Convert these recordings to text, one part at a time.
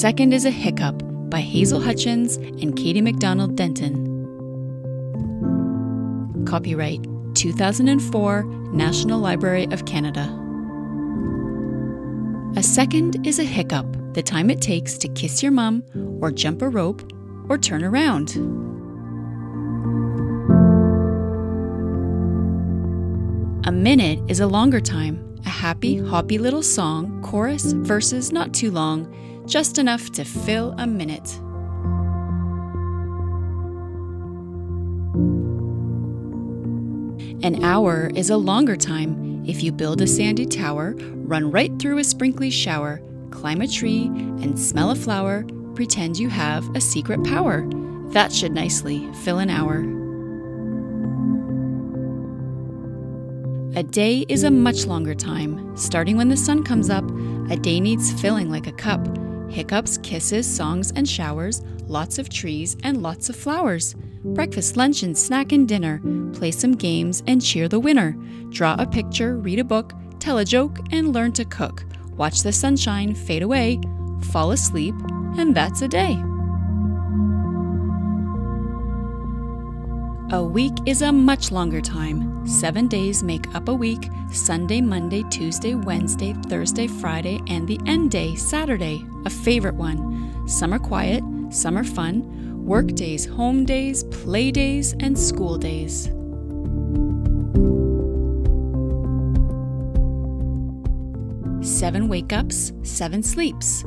second is a hiccup by Hazel Hutchins and Kady MacDonald Denton. Copyright 2004 National Library of Canada. A second is a hiccup, the time it takes to kiss your mum, or jump a rope, or turn around. A minute is a longer time, a happy, hoppy little song, chorus, verses not too long, just enough to fill a minute. An hour is a longer time if you build a sandy tower, run right through a sprinkly shower, climb a tree, and smell a flower, pretend you have a secret power. That should nicely fill an hour. A day is a much longer time. Starting when the sun comes up, a day needs filling like a cup. Hiccups, kisses, songs, and showers, lots of trees, and lots of flowers. Breakfast, lunch, and snack and dinner. Play some games and cheer the winner. Draw a picture, read a book, tell a joke, and learn to cook. Watch the sunshine fade away, fall asleep, and that's a day. A week is a much longer time. Seven days make up a week Sunday, Monday, Tuesday, Wednesday, Thursday, Friday, and the end day, Saturday, a favorite one. Some are quiet, some are fun. Work days, home days, play days, and school days. Seven wake ups, seven sleeps.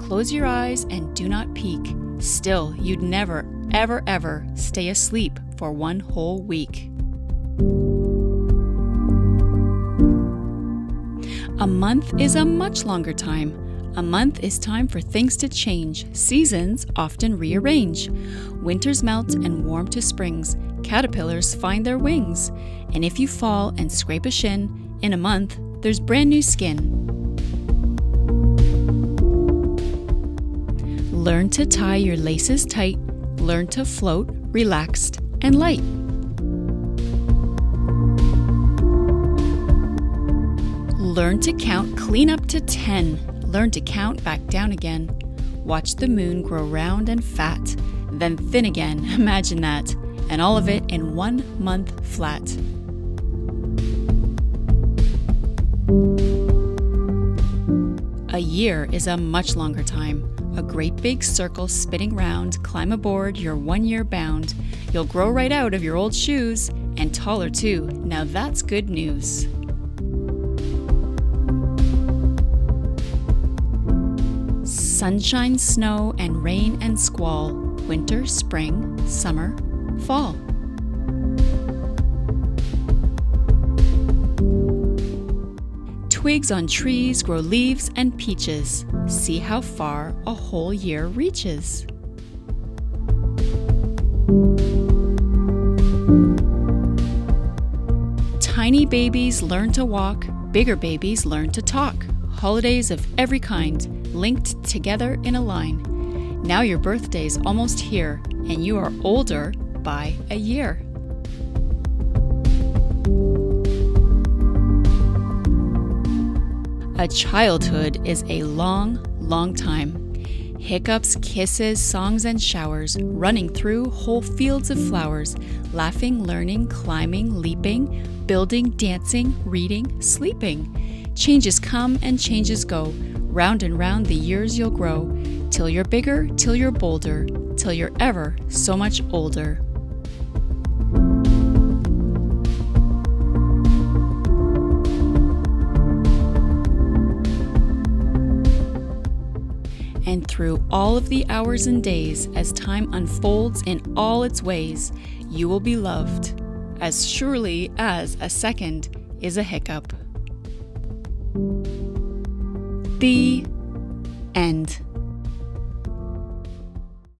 Close your eyes and do not peek. Still, you'd never, ever, ever stay asleep for one whole week. A month is a much longer time. A month is time for things to change. Seasons often rearrange. Winters melt and warm to springs. Caterpillars find their wings. And if you fall and scrape a shin, in a month, there's brand new skin. Learn to tie your laces tight. Learn to float, relaxed, and light. Learn to count clean up to 10. Learn to count back down again. Watch the moon grow round and fat, then thin again. Imagine that. And all of it in one month flat. A year is a much longer time. A great big circle spinning round, climb aboard, you're one year bound. You'll grow right out of your old shoes, and taller too. Now that's good news. Sunshine, snow, and rain and squall, winter, spring, summer, fall. Twigs on trees grow leaves and peaches. See how far a whole year reaches. Tiny babies learn to walk, bigger babies learn to talk. Holidays of every kind linked together in a line. Now your birthday's almost here, and you are older by a year. A childhood is a long, long time. Hiccups, kisses, songs, and showers, running through whole fields of flowers, laughing, learning, climbing, leaping, building, dancing, reading, sleeping. Changes come and changes go. Round and round the years you'll grow, till you're bigger, till you're bolder, till you're ever so much older. Through all of the hours and days, as time unfolds in all its ways, you will be loved, as surely as a second is a hiccup. The end.